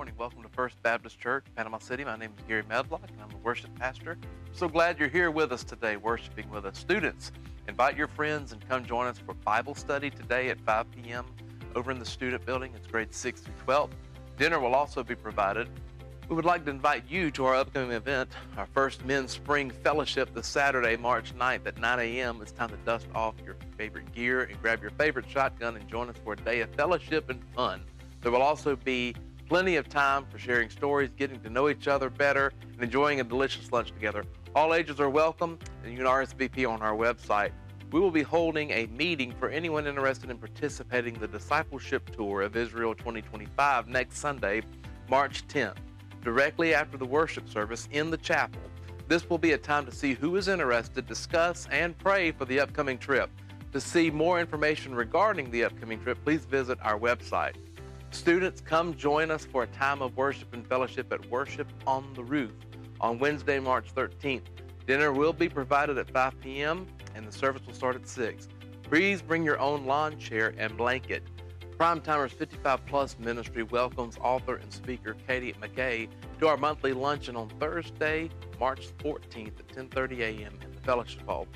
morning. Welcome to First Baptist Church, Panama City. My name is Gary Medlock, and I'm the worship pastor. I'm so glad you're here with us today, worshiping with us. Students, invite your friends and come join us for Bible study today at 5 p.m. over in the student building. It's grades 6 through 12. Dinner will also be provided. We would like to invite you to our upcoming event, our first men's spring fellowship this Saturday, March 9th at 9 a.m. It's time to dust off your favorite gear and grab your favorite shotgun and join us for a day of fellowship and fun. There will also be plenty of time for sharing stories, getting to know each other better, and enjoying a delicious lunch together. All ages are welcome, and you can RSVP on our website. We will be holding a meeting for anyone interested in participating in the discipleship tour of Israel 2025 next Sunday, March 10th, directly after the worship service in the chapel. This will be a time to see who is interested, discuss, and pray for the upcoming trip. To see more information regarding the upcoming trip, please visit our website. Students, come join us for a time of worship and fellowship at Worship on the Roof on Wednesday, March 13th. Dinner will be provided at 5 p.m. and the service will start at 6. Please bring your own lawn chair and blanket. Primetimers 55 Plus Ministry welcomes author and speaker Katie McKay to our monthly luncheon on Thursday, March 14th at 10:30 a.m. in the Fellowship Hall.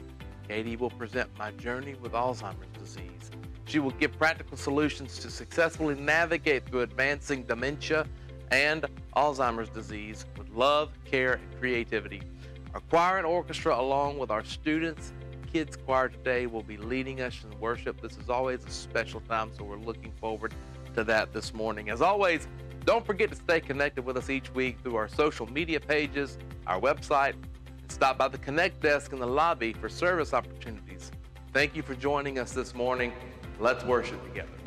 Katie will present My Journey with Alzheimer's Disease. She will give practical solutions to successfully navigate through advancing dementia and Alzheimer's disease with love, care, and creativity. Our choir and orchestra, along with our students, kids choir today, will be leading us in worship. This is always a special time, so we're looking forward to that this morning. As always, don't forget to stay connected with us each week through our social media pages, our website, and stop by the Connect desk in the lobby for service opportunities. Thank you for joining us this morning. Let's worship together.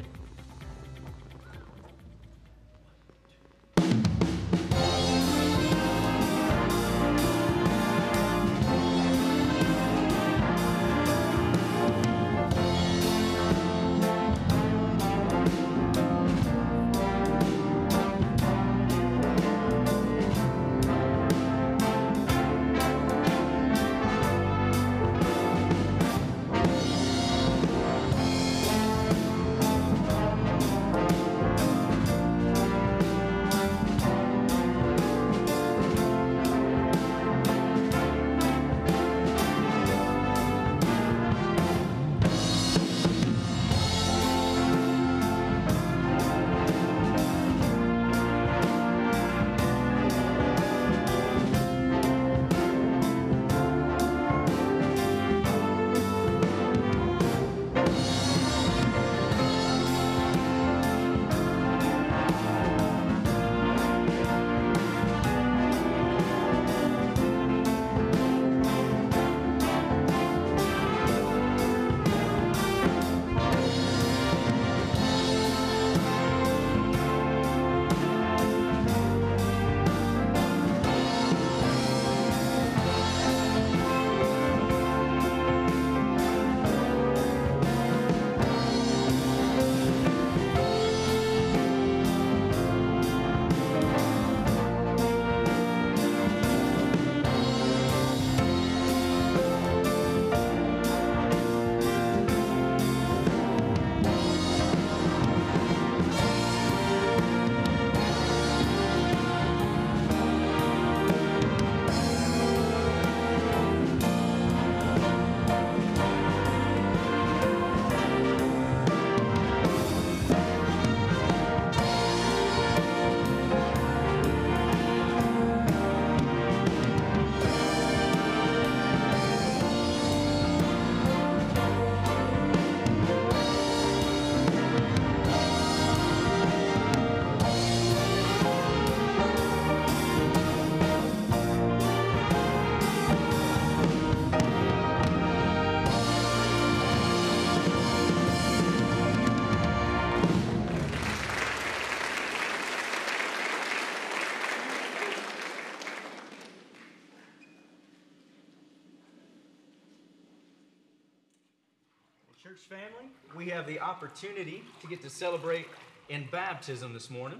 Church family, we have the opportunity to get to celebrate in baptism this morning.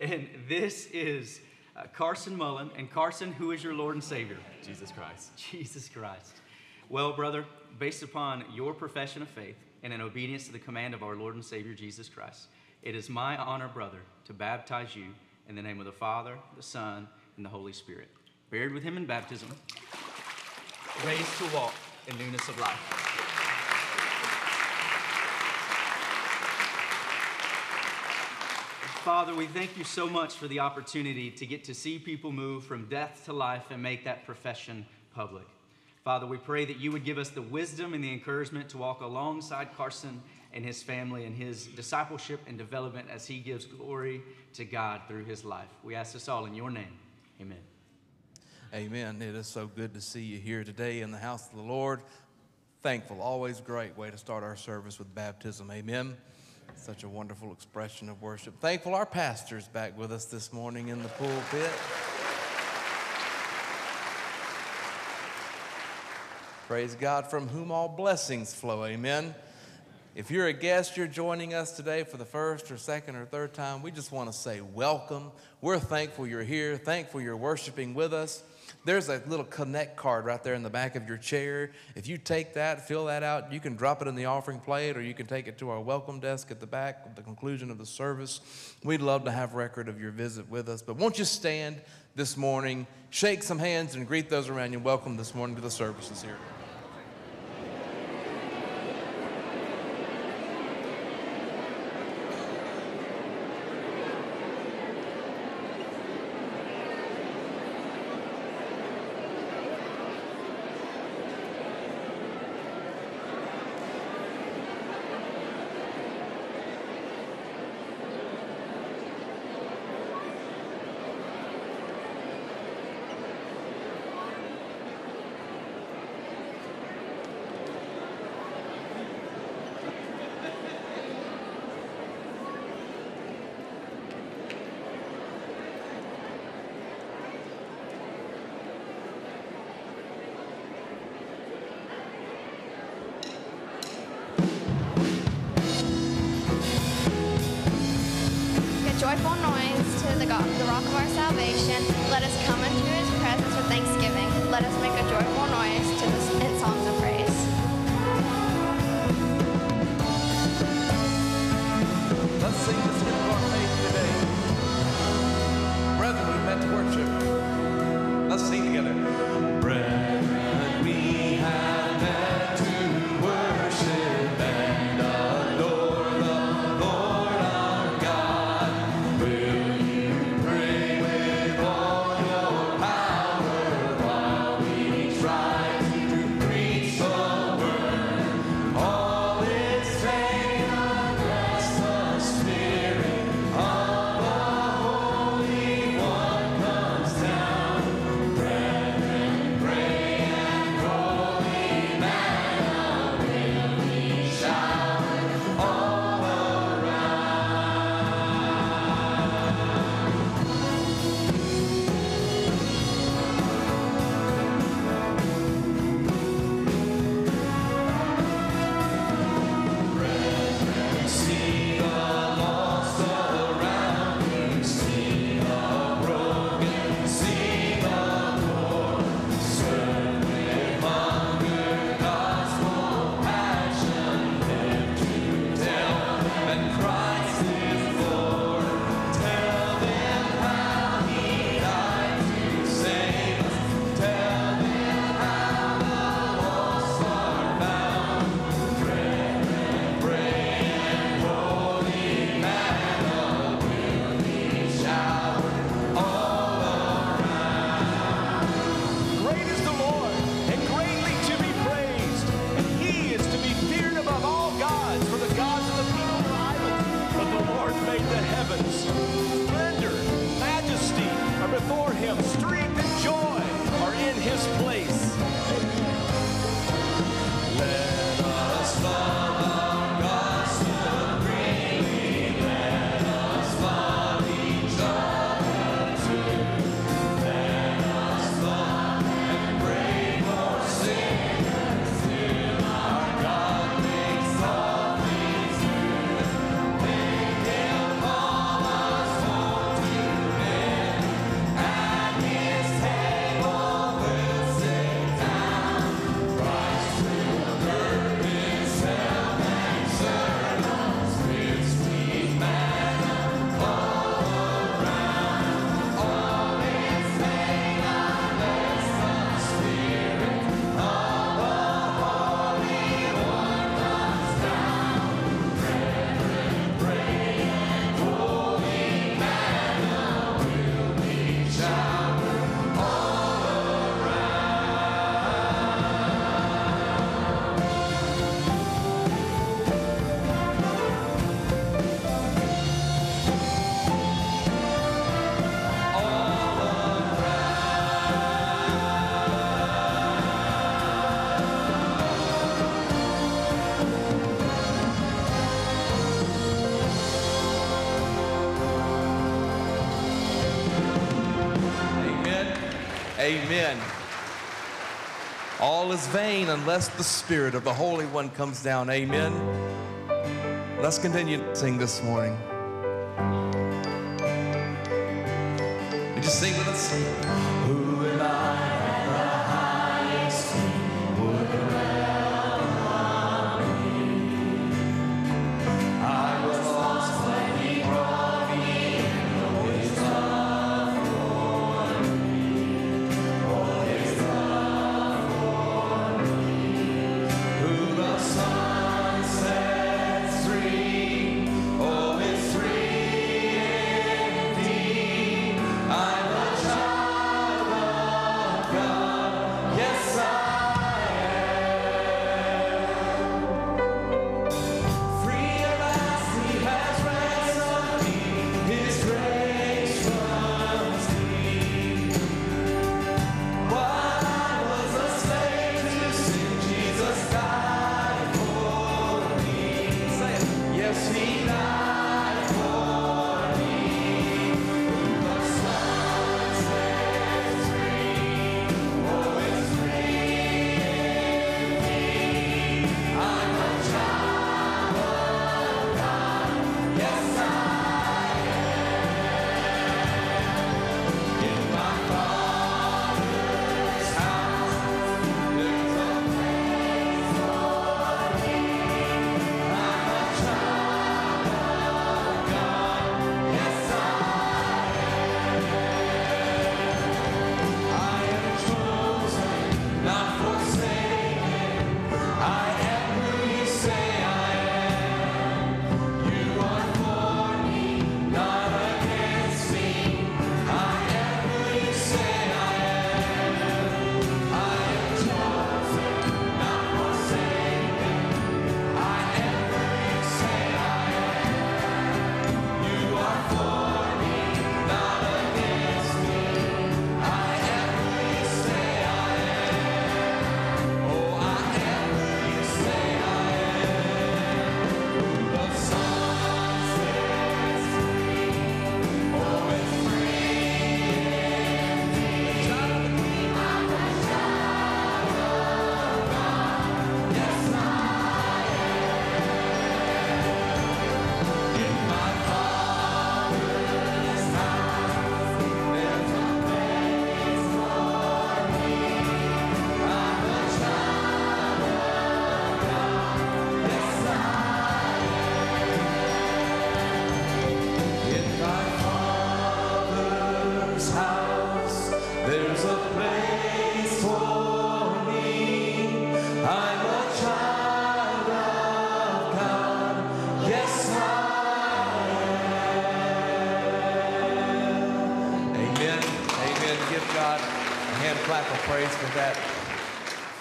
And this is uh, Carson Mullen. And Carson, who is your Lord and Savior? Jesus Christ. Jesus Christ. Well, brother, based upon your profession of faith and in obedience to the command of our Lord and Savior Jesus Christ, It is my honor, brother, to baptize you in the name of the Father, the Son, and the Holy Spirit. Buried with him in baptism, raised to walk in newness of life. Father, we thank you so much for the opportunity to get to see people move from death to life and make that profession public. Father, we pray that you would give us the wisdom and the encouragement to walk alongside Carson and his family and his discipleship and development as he gives glory to God through his life. We ask this all in your name. Amen. Amen. It is so good to see you here today in the house of the Lord. Thankful, always great way to start our service with baptism. Amen. Such a wonderful expression of worship. Thankful our pastor's back with us this morning in the pulpit. Praise God from whom all blessings flow. Amen. If you're a guest, you're joining us today for the first or second or third time, we just want to say welcome. We're thankful you're here, thankful you're worshiping with us. There's a little connect card right there in the back of your chair. If you take that, fill that out, you can drop it in the offering plate or you can take it to our welcome desk at the back at the conclusion of the service. We'd love to have record of your visit with us. But won't you stand this morning, shake some hands, and greet those around you. Welcome this morning to the services here. Rock of our salvation. Let us come into Amen. All is vain unless the Spirit of the Holy One comes down. Amen. Let's continue to sing this morning.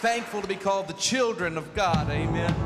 thankful to be called the children of God. Amen.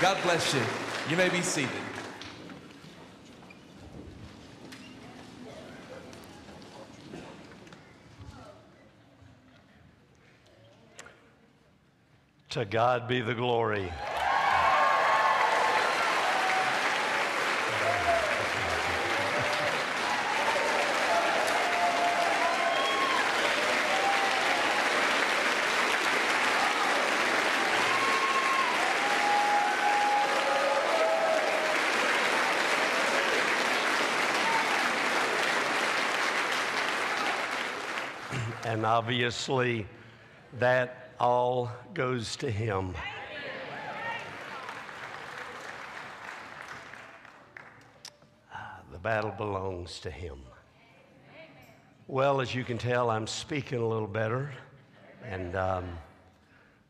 God bless you. You may be seated. To God be the glory. And obviously, that all goes to Him. The battle belongs to Him. Well, as you can tell, I'm speaking a little better. And um,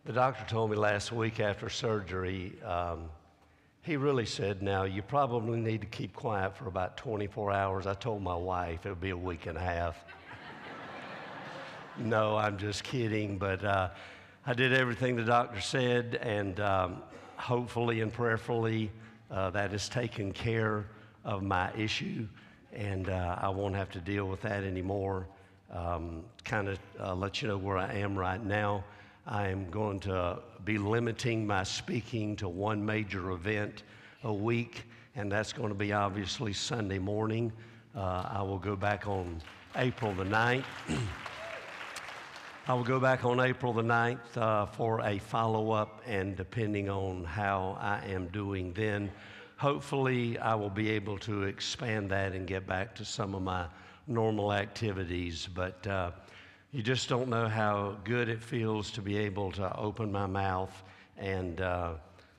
the doctor told me last week after surgery, um, he really said, Now, you probably need to keep quiet for about 24 hours. I told my wife it would be a week and a half. No, I'm just kidding. But uh, I did everything the doctor said, and um, hopefully and prayerfully, uh, that has taken care of my issue, and uh, I won't have to deal with that anymore. Um, kind of uh, let you know where I am right now. I am going to be limiting my speaking to one major event a week, and that's going to be obviously Sunday morning. Uh, I will go back on April the 9th. I will go back on April the 9th uh, for a follow up, and depending on how I am doing then, hopefully I will be able to expand that and get back to some of my normal activities. But uh, you just don't know how good it feels to be able to open my mouth and uh,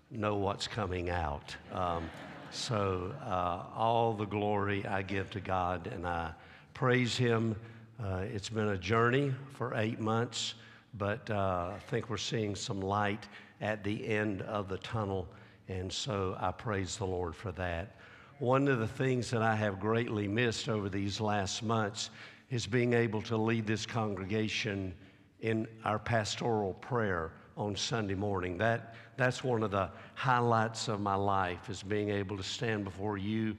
know what's coming out. Um, so, uh, all the glory I give to God, and I praise Him. Uh, it's been a journey for eight months, but uh, I think we're seeing some light at the end of the tunnel, and so I praise the Lord for that. One of the things that I have greatly missed over these last months is being able to lead this congregation in our pastoral prayer on Sunday morning. That, that's one of the highlights of my life is being able to stand before you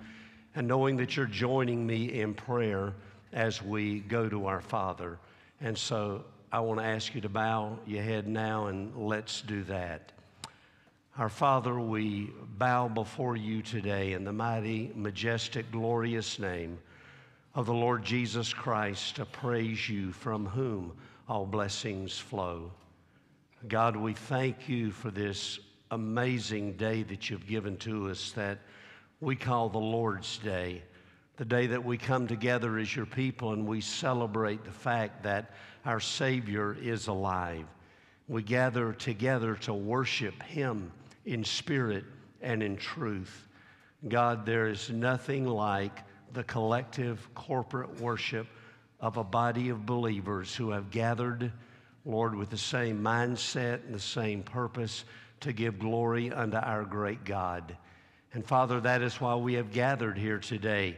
and knowing that you're joining me in prayer as we go to our Father. And so I want to ask you to bow your head now and let's do that. Our Father, we bow before you today in the mighty, majestic, glorious name of the Lord Jesus Christ to praise you from whom all blessings flow. God, we thank you for this amazing day that you've given to us that we call the Lord's Day the day that we come together as your people and we celebrate the fact that our Savior is alive. We gather together to worship Him in spirit and in truth. God, there is nothing like the collective corporate worship of a body of believers who have gathered, Lord, with the same mindset and the same purpose to give glory unto our great God. And Father, that is why we have gathered here today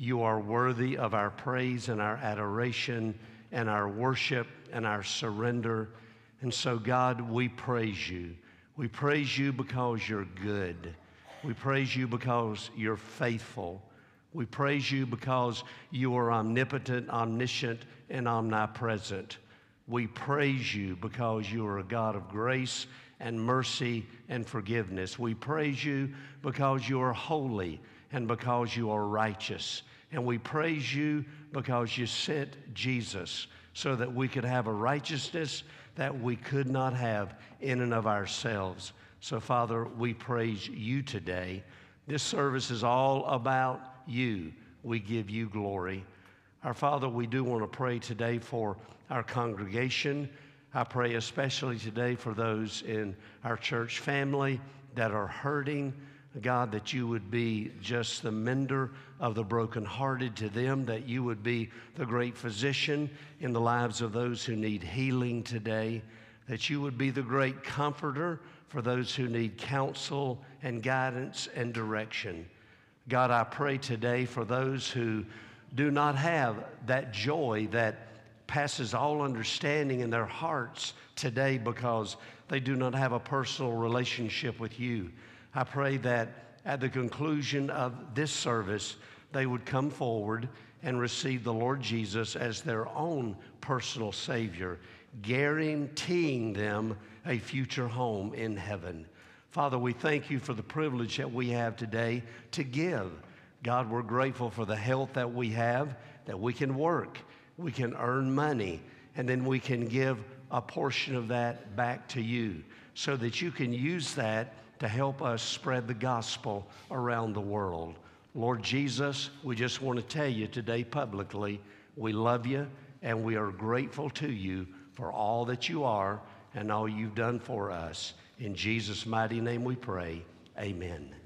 you are worthy of our praise and our adoration and our worship and our surrender. And so, God, we praise you. We praise you because you're good. We praise you because you're faithful. We praise you because you are omnipotent, omniscient, and omnipresent. We praise you because you are a God of grace and mercy and forgiveness. We praise you because you are holy and because you are righteous. And we praise you because you sent Jesus so that we could have a righteousness that we could not have in and of ourselves. So, Father, we praise you today. This service is all about you. We give you glory. Our Father, we do want to pray today for our congregation. I pray especially today for those in our church family that are hurting. God, that you would be just the mender of the brokenhearted to them, that you would be the great physician in the lives of those who need healing today, that you would be the great comforter for those who need counsel and guidance and direction. God, I pray today for those who do not have that joy that passes all understanding in their hearts today because they do not have a personal relationship with you. I pray that at the conclusion of this service, they would come forward and receive the Lord Jesus as their own personal Savior, guaranteeing them a future home in heaven. Father, we thank you for the privilege that we have today to give. God, we're grateful for the health that we have, that we can work, we can earn money, and then we can give a portion of that back to you so that you can use that to help us spread the gospel around the world. Lord Jesus, we just want to tell you today publicly we love you and we are grateful to you for all that you are and all you've done for us. In Jesus' mighty name we pray. Amen.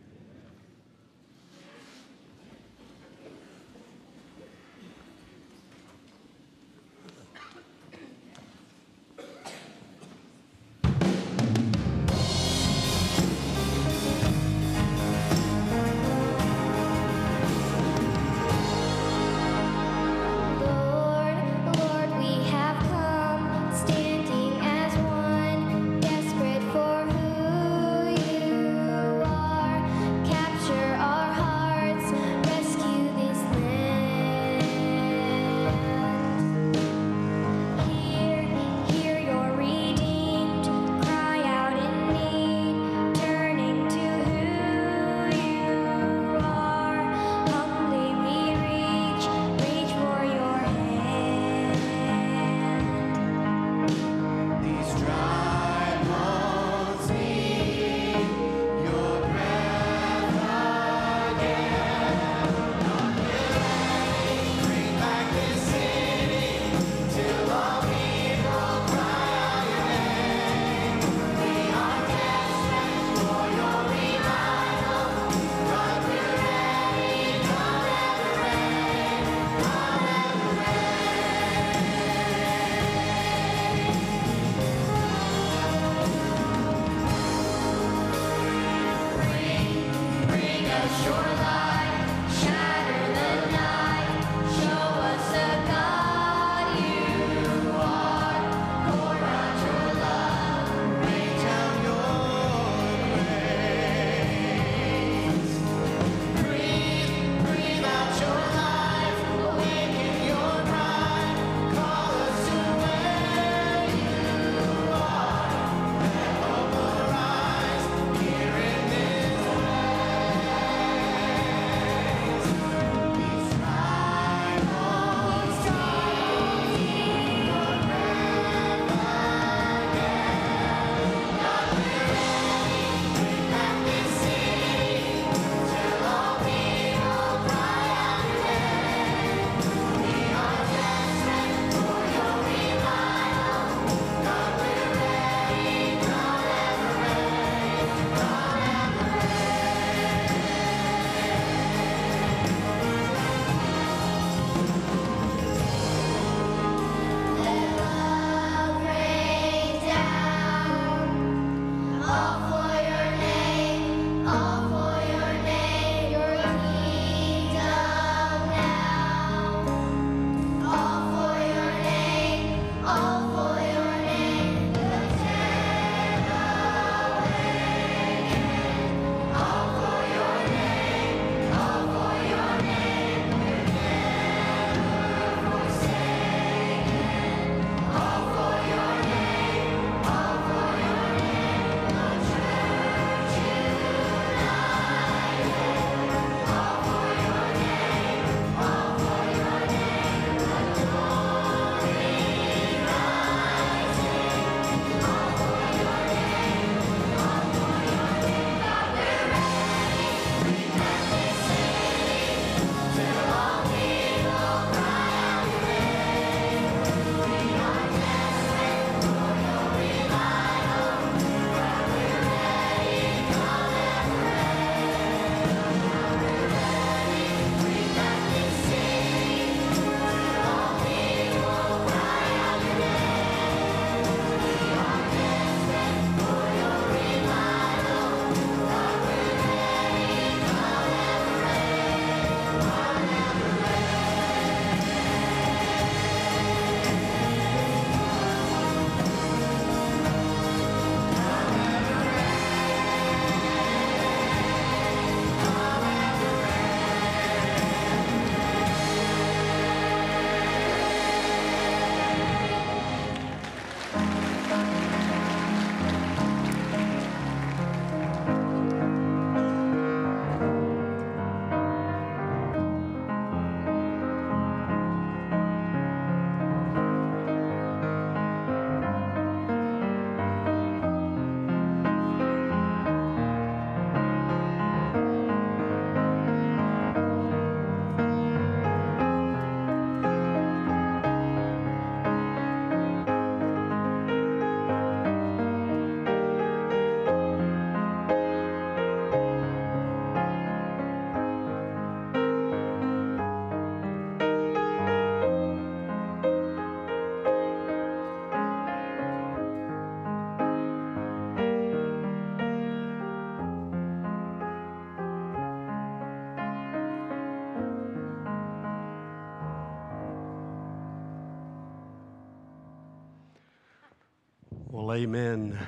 Well, amen.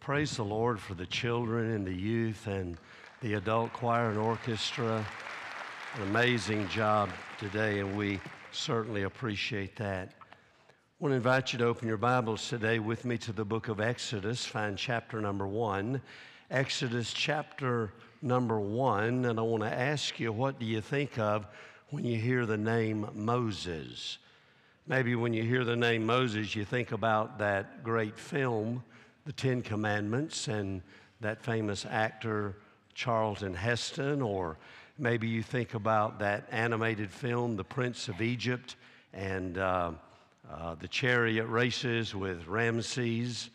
Praise the Lord for the children and the youth and the adult choir and orchestra. An amazing job today, and we certainly appreciate that. I want to invite you to open your Bibles today with me to the book of Exodus, find chapter number one. Exodus chapter number one, and I want to ask you, what do you think of when you hear the name Moses? Maybe when you hear the name Moses, you think about that great film, The Ten Commandments, and that famous actor Charlton Heston, or maybe you think about that animated film, The Prince of Egypt, and uh, uh, the chariot races with Ramses.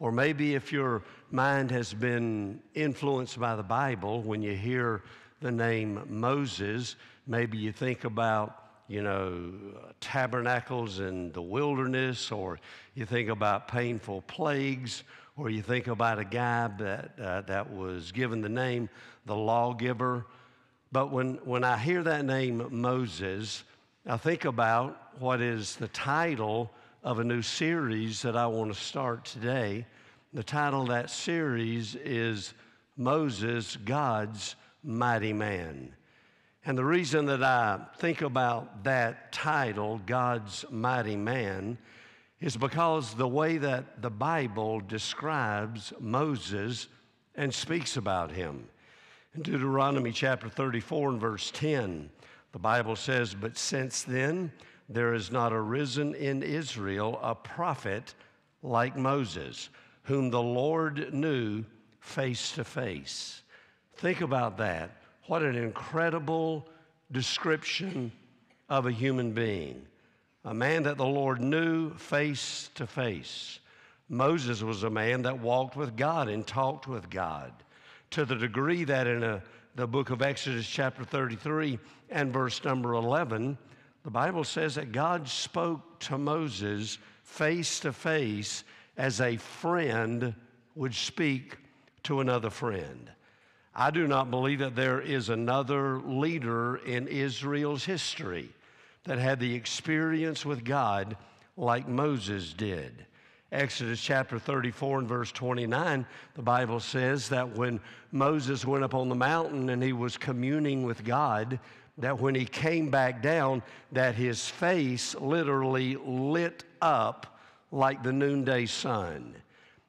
Or maybe if your mind has been influenced by the Bible, when you hear the name Moses, maybe you think about you know, tabernacles in the wilderness, or you think about painful plagues, or you think about a guy that, uh, that was given the name the lawgiver. But when, when I hear that name Moses, I think about what is the title of a new series that I want to start today. The title of that series is Moses, God's Mighty Man. And the reason that I think about that title, God's Mighty Man, is because the way that the Bible describes Moses and speaks about him. In Deuteronomy chapter 34 and verse 10, the Bible says, But since then there has not arisen in Israel a prophet like Moses, whom the Lord knew face to face. Think about that. What an incredible description of a human being, a man that the Lord knew face to face. Moses was a man that walked with God and talked with God to the degree that in a, the book of Exodus, chapter 33 and verse number 11, the Bible says that God spoke to Moses face to face as a friend would speak to another friend. I do not believe that there is another leader in Israel's history that had the experience with God like Moses did. Exodus chapter 34 and verse 29, the Bible says that when Moses went up on the mountain and he was communing with God, that when he came back down, that his face literally lit up like the noonday sun.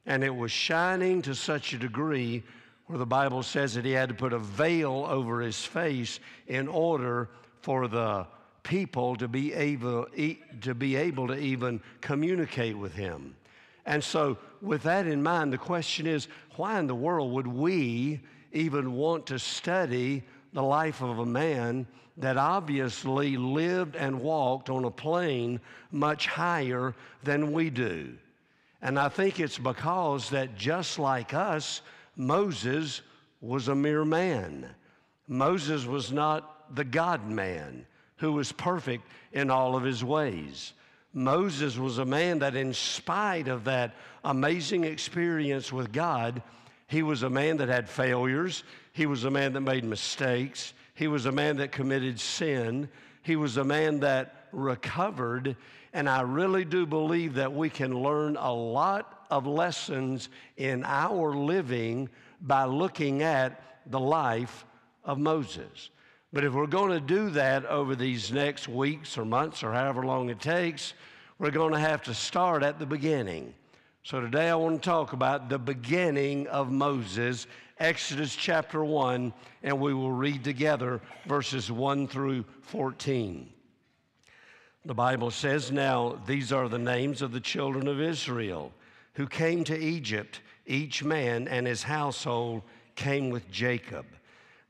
And it was shining to such a degree where the Bible says that he had to put a veil over his face in order for the people to be able, to be able to even communicate with him. And so, with that in mind, the question is why in the world would we even want to study the life of a man that obviously lived and walked on a plane much higher than we do? And I think it's because that just like us, Moses was a mere man. Moses was not the God man who was perfect in all of his ways. Moses was a man that, in spite of that amazing experience with God, he was a man that had failures. He was a man that made mistakes. He was a man that committed sin. He was a man that recovered. And I really do believe that we can learn a lot of lessons in our living by looking at the life of Moses. But if we're going to do that over these next weeks or months or however long it takes, we're going to have to start at the beginning. So today I want to talk about the beginning of Moses, Exodus chapter 1, and we will read together verses 1 through 14. The Bible says, Now these are the names of the children of Israel who came to Egypt, each man and his household came with Jacob.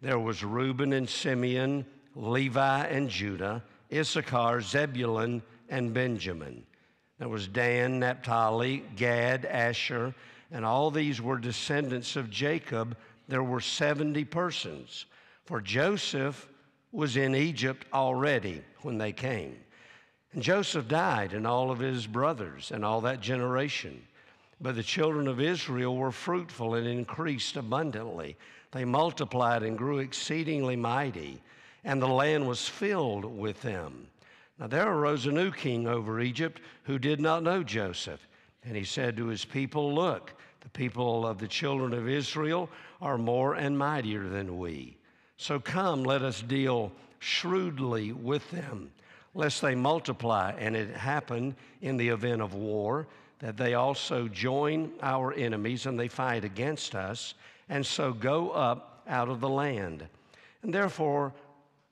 There was Reuben and Simeon, Levi and Judah, Issachar, Zebulun, and Benjamin. There was Dan, Naphtali, Gad, Asher, and all these were descendants of Jacob. There were 70 persons. For Joseph was in Egypt already when they came. And Joseph died, and all of his brothers, and all that generation. But the children of Israel were fruitful and increased abundantly. They multiplied and grew exceedingly mighty, and the land was filled with them. Now there arose a new king over Egypt who did not know Joseph. And he said to his people, Look, the people of the children of Israel are more and mightier than we. So come, let us deal shrewdly with them, lest they multiply. And it happened in the event of war that they also join our enemies and they fight against us, and so go up out of the land. And therefore,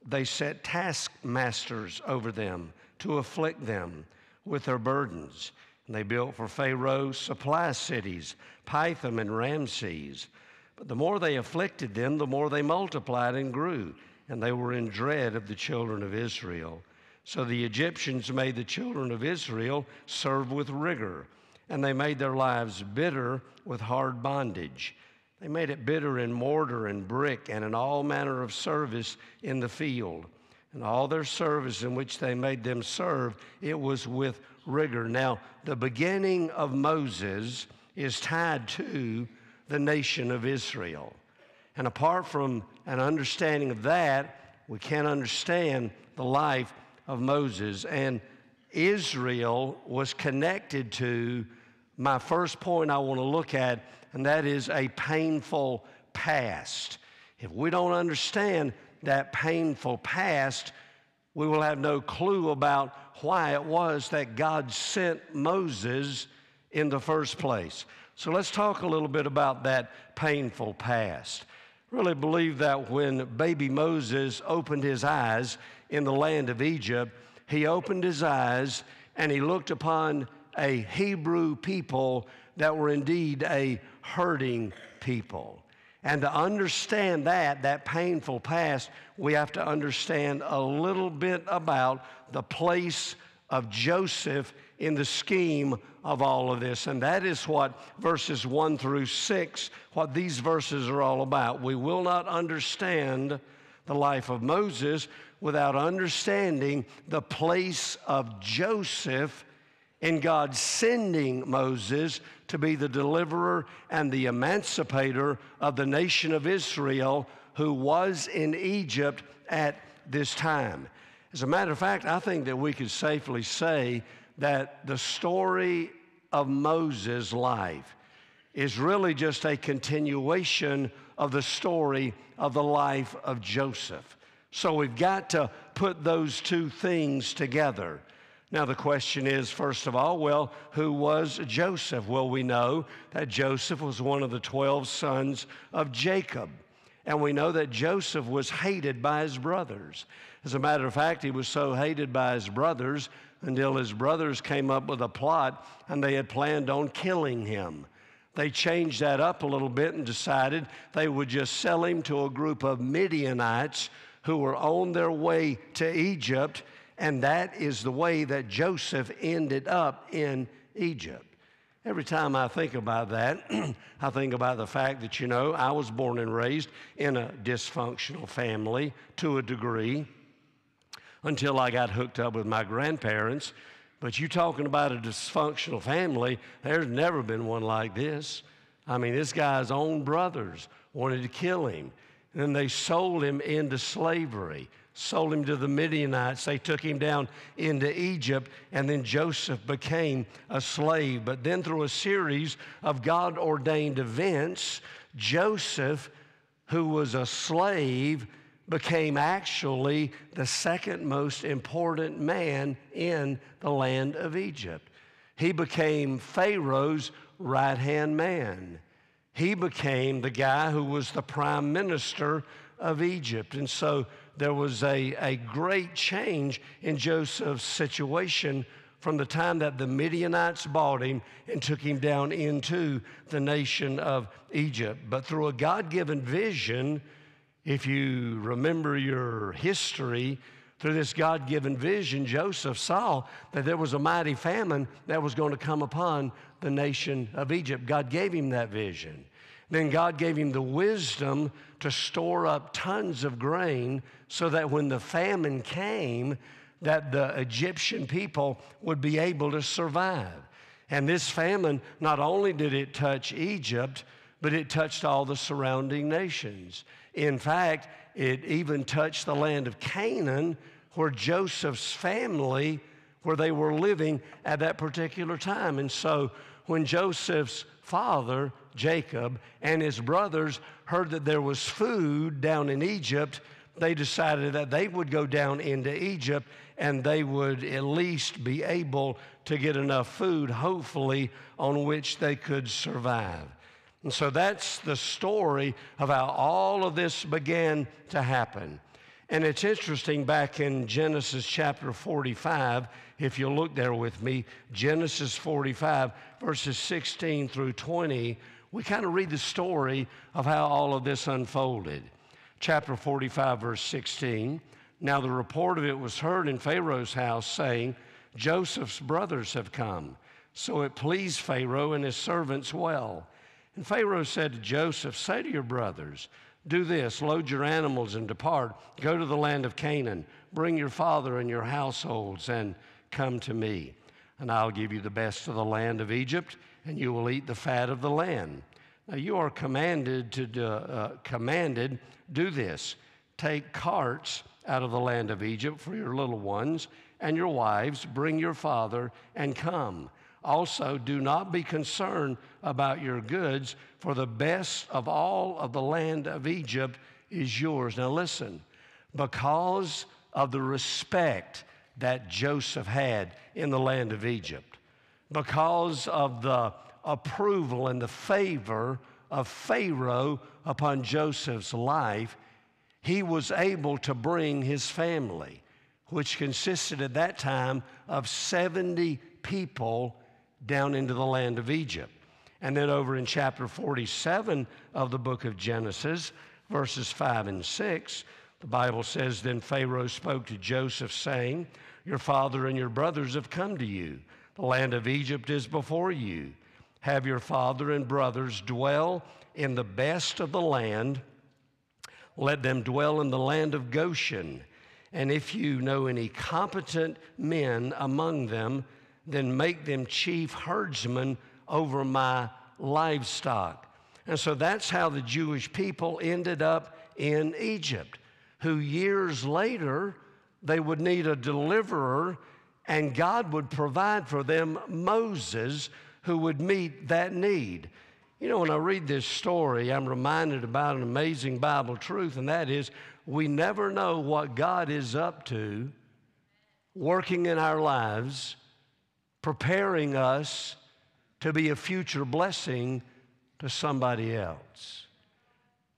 they set taskmasters over them to afflict them with their burdens. And they built for Pharaoh supply cities, Pithom and Ramses. But the more they afflicted them, the more they multiplied and grew, and they were in dread of the children of Israel. So the Egyptians made the children of Israel serve with rigor, and they made their lives bitter with hard bondage. They made it bitter in mortar and brick and in all manner of service in the field. And all their service in which they made them serve, it was with rigor. Now, the beginning of Moses is tied to the nation of Israel. And apart from an understanding of that, we can't understand the life of Moses. And Israel was connected to my first point I want to look at, and that is a painful past. If we don't understand that painful past, we will have no clue about why it was that God sent Moses in the first place. So let's talk a little bit about that painful past. Really believe that when baby Moses opened his eyes in the land of Egypt, he opened his eyes and he looked upon a Hebrew people that were indeed a hurting people. And to understand that, that painful past, we have to understand a little bit about the place of Joseph in the scheme of all of this. And that is what verses 1 through 6, what these verses are all about. We will not understand the life of Moses without understanding the place of Joseph in God sending Moses to be the deliverer and the emancipator of the nation of Israel who was in Egypt at this time. As a matter of fact, I think that we could safely say that the story of Moses' life is really just a continuation of the story of the life of Joseph. So we've got to put those two things together. Now, the question is, first of all, well, who was Joseph? Well, we know that Joseph was one of the 12 sons of Jacob. And we know that Joseph was hated by his brothers. As a matter of fact, he was so hated by his brothers until his brothers came up with a plot and they had planned on killing him. They changed that up a little bit and decided they would just sell him to a group of Midianites who were on their way to Egypt, and that is the way that Joseph ended up in Egypt. Every time I think about that, I think about the fact that, you know, I was born and raised in a dysfunctional family to a degree until I got hooked up with my grandparents. But you talking about a dysfunctional family, there's never been one like this. I mean, this guy's own brothers wanted to kill him. And they sold him into slavery, sold him to the Midianites. They took him down into Egypt, and then Joseph became a slave. But then, through a series of God ordained events, Joseph, who was a slave, became actually the second most important man in the land of Egypt. He became Pharaoh's right hand man he became the guy who was the prime minister of Egypt. And so there was a, a great change in Joseph's situation from the time that the Midianites bought him and took him down into the nation of Egypt. But through a God given vision, if you remember your history, through this God given vision, Joseph saw that there was a mighty famine that was going to come upon the nation of Egypt. God gave him that vision. Then God gave him the wisdom to store up tons of grain so that when the famine came, that the Egyptian people would be able to survive. And this famine, not only did it touch Egypt, but it touched all the surrounding nations. In fact, it even touched the land of Canaan, where Joseph's family, where they were living at that particular time. And so when Joseph's father, Jacob, and his brothers heard that there was food down in Egypt, they decided that they would go down into Egypt and they would at least be able to get enough food, hopefully, on which they could survive. And so that's the story of how all of this began to happen. And it's interesting back in Genesis chapter 45, if you look there with me, Genesis 45, verses 16 through 20, we kind of read the story of how all of this unfolded. Chapter 45, verse 16. Now the report of it was heard in Pharaoh's house, saying, Joseph's brothers have come. So it pleased Pharaoh and his servants well. And Pharaoh said to Joseph, Say to your brothers, do this load your animals and depart. Go to the land of Canaan. Bring your father and your households and come to me. And I'll give you the best of the land of Egypt and you will eat the fat of the land. Now you are commanded to do, uh, commanded do this: take carts out of the land of Egypt for your little ones and your wives. Bring your father and come. Also, do not be concerned about your goods, for the best of all of the land of Egypt is yours. Now, listen, because of the respect that Joseph had in the land of Egypt, because of the approval and the favor of Pharaoh upon Joseph's life, he was able to bring his family, which consisted at that time of 70 people, down into the land of Egypt. And then over in chapter 47 of the book of Genesis, verses 5 and 6, the Bible says, Then Pharaoh spoke to Joseph, saying, Your father and your brothers have come to you. The land of Egypt is before you. Have your father and brothers dwell in the best of the land. Let them dwell in the land of Goshen. And if you know any competent men among them, then make them chief herdsmen over my livestock. And so that's how the Jewish people ended up in Egypt, who years later they would need a deliverer and God would provide for them Moses who would meet that need. You know, when I read this story, I'm reminded about an amazing Bible truth, and that is we never know what God is up to working in our lives, preparing us to be a future blessing to somebody else.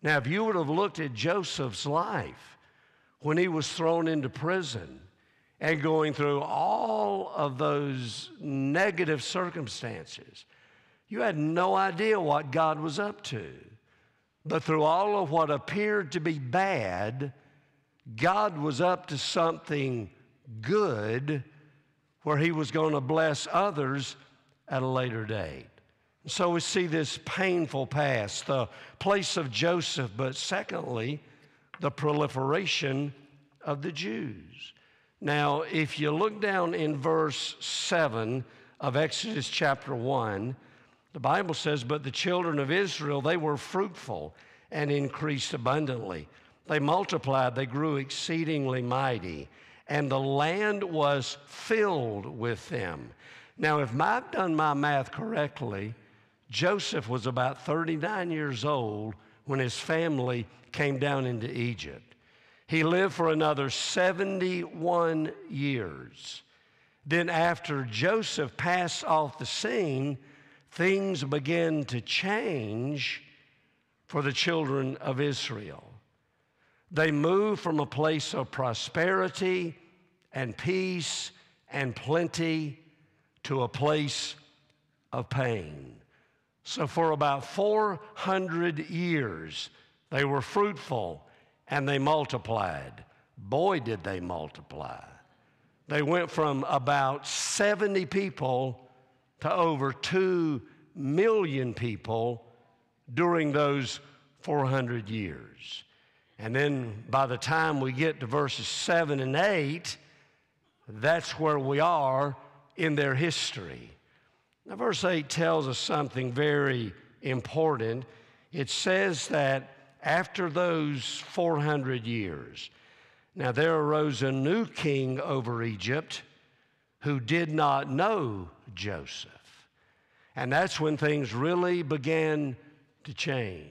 Now, if you would have looked at Joseph's life when he was thrown into prison, and going through all of those negative circumstances, you had no idea what God was up to. But through all of what appeared to be bad, God was up to something good where He was going to bless others at a later date. So we see this painful past, the place of Joseph, but secondly, the proliferation of the Jews. Now, if you look down in verse 7 of Exodus chapter 1, the Bible says, But the children of Israel, they were fruitful and increased abundantly. They multiplied, they grew exceedingly mighty, and the land was filled with them. Now, if I've done my math correctly, Joseph was about 39 years old when his family came down into Egypt. He lived for another 71 years. Then, after Joseph passed off the scene, things began to change for the children of Israel. They moved from a place of prosperity and peace and plenty to a place of pain. So, for about 400 years, they were fruitful and they multiplied. Boy, did they multiply. They went from about 70 people to over 2 million people during those 400 years. And then by the time we get to verses 7 and 8, that's where we are in their history. Now, verse 8 tells us something very important. It says that after those 400 years, now there arose a new king over Egypt who did not know Joseph. And that's when things really began to change.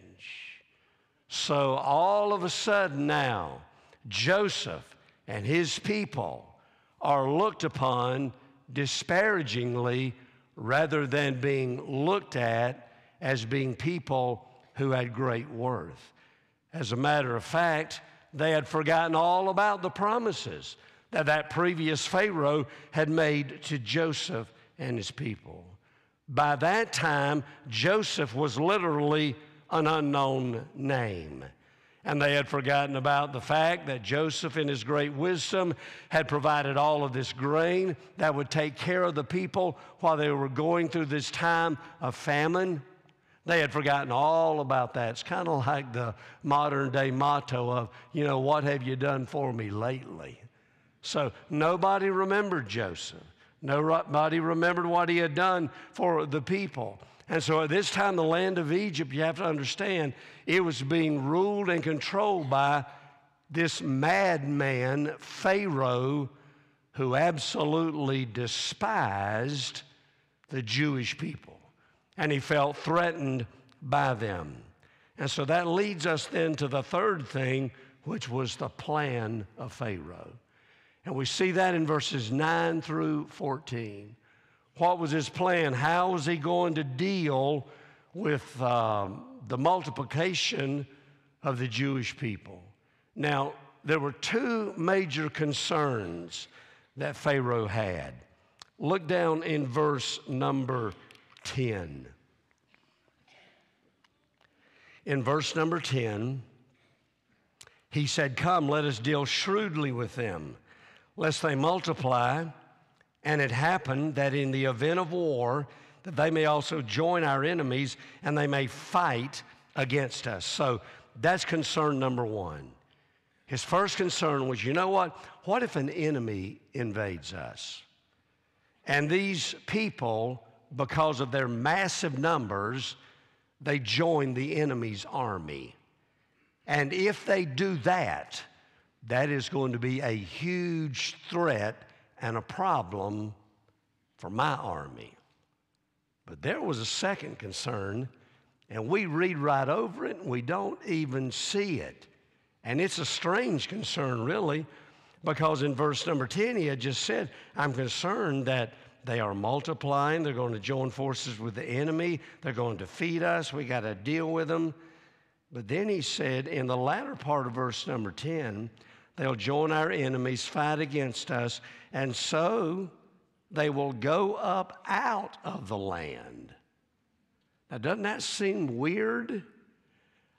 So all of a sudden now, Joseph and his people are looked upon disparagingly rather than being looked at as being people who had great worth. As a matter of fact, they had forgotten all about the promises that that previous Pharaoh had made to Joseph and his people. By that time, Joseph was literally an unknown name. And they had forgotten about the fact that Joseph, in his great wisdom, had provided all of this grain that would take care of the people while they were going through this time of famine. They had forgotten all about that. It's kind of like the modern day motto of, you know, what have you done for me lately? So nobody remembered Joseph. Nobody remembered what he had done for the people. And so at this time, the land of Egypt, you have to understand, it was being ruled and controlled by this madman, Pharaoh, who absolutely despised the Jewish people. And he felt threatened by them. And so that leads us then to the third thing, which was the plan of Pharaoh. And we see that in verses 9 through 14. What was his plan? How was he going to deal with um, the multiplication of the Jewish people? Now, there were two major concerns that Pharaoh had. Look down in verse number 10. In verse number 10, he said, Come, let us deal shrewdly with them, lest they multiply and it happened that in the event of war, that they may also join our enemies and they may fight against us. So that's concern number one. His first concern was you know what? What if an enemy invades us? And these people, because of their massive numbers, they join the enemy's army. And if they do that, that is going to be a huge threat and a problem for my army. But there was a second concern, and we read right over it and we don't even see it. And it's a strange concern, really, because in verse number 10, he had just said, I'm concerned that they are multiplying. They're going to join forces with the enemy. They're going to defeat us. We got to deal with them. But then he said in the latter part of verse number 10, they'll join our enemies, fight against us, and so they will go up out of the land. Now, doesn't that seem weird?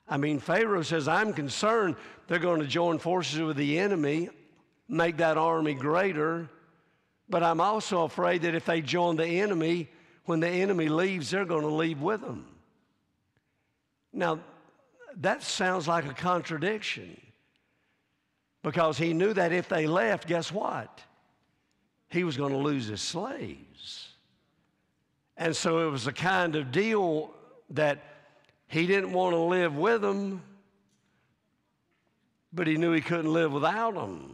I mean, Pharaoh says, I'm concerned they're going to join forces with the enemy, make that army greater. But I'm also afraid that if they join the enemy, when the enemy leaves, they're going to leave with them. Now, that sounds like a contradiction because he knew that if they left, guess what? he was going to lose his slaves. And so it was a kind of deal that he didn't want to live with them, but he knew he couldn't live without them.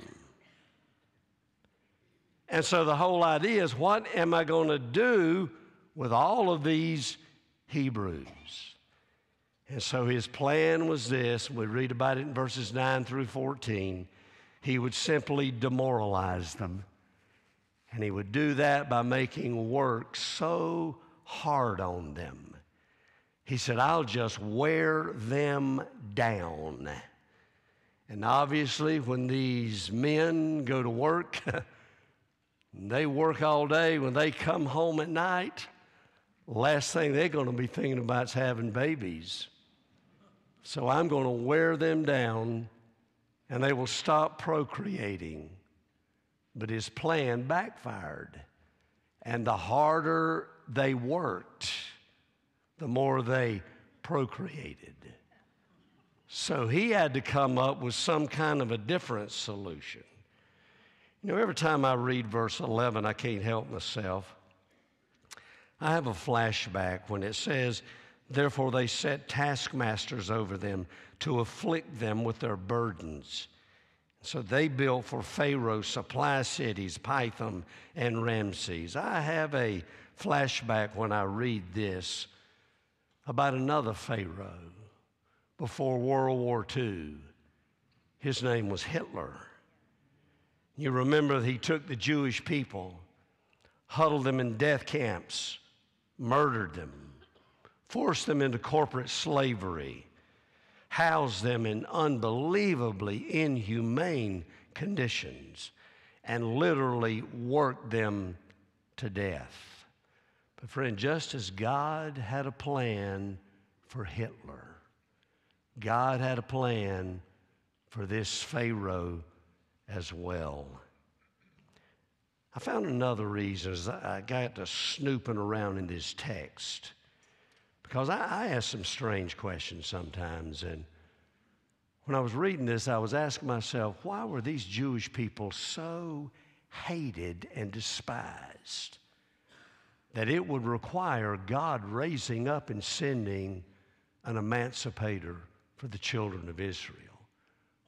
And so the whole idea is what am I going to do with all of these Hebrews? And so his plan was this. We read about it in verses 9 through 14. He would simply demoralize them. And he would do that by making work so hard on them. He said, I'll just wear them down. And obviously, when these men go to work, they work all day. When they come home at night, last thing they're going to be thinking about is having babies. So I'm going to wear them down, and they will stop procreating. But his plan backfired. And the harder they worked, the more they procreated. So he had to come up with some kind of a different solution. You know, every time I read verse 11, I can't help myself. I have a flashback when it says, Therefore they set taskmasters over them to afflict them with their burdens. So they built for Pharaoh supply cities, Pithom and Ramses. I have a flashback when I read this about another Pharaoh before World War II. His name was Hitler. You remember he took the Jewish people, huddled them in death camps, murdered them, forced them into corporate slavery, housed them in unbelievably inhumane conditions, and literally worked them to death. But, friend, just as God had a plan for Hitler, God had a plan for this Pharaoh as well. I found another reason as I got to snooping around in this text because I, I ask some strange questions sometimes. And when I was reading this, I was asking myself, why were these Jewish people so hated and despised that it would require God raising up and sending an emancipator for the children of Israel?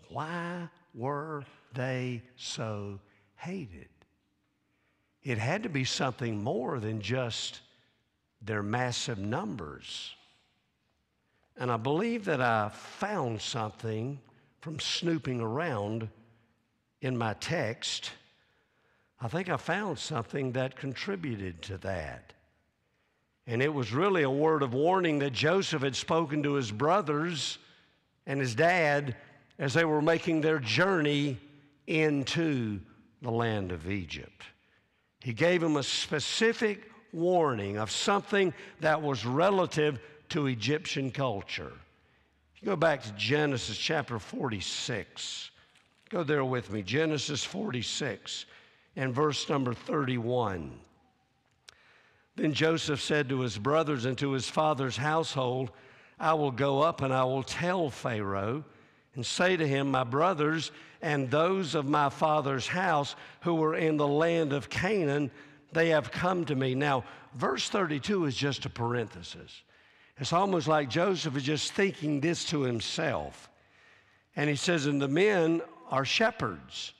Why were they so hated? It had to be something more than just their massive numbers. And I believe that I found something from snooping around in my text. I think I found something that contributed to that. And it was really a word of warning that Joseph had spoken to his brothers and his dad as they were making their journey into the land of Egypt. He gave them a specific warning of something that was relative to Egyptian culture. If you go back to Genesis chapter 46, go there with me. Genesis 46 and verse number 31. Then Joseph said to his brothers and to his father's household, I will go up and I will tell Pharaoh and say to him, My brothers and those of my father's house who were in the land of Canaan, they have come to me. Now, verse 32 is just a parenthesis. It's almost like Joseph is just thinking this to himself. And he says, And the men are shepherds,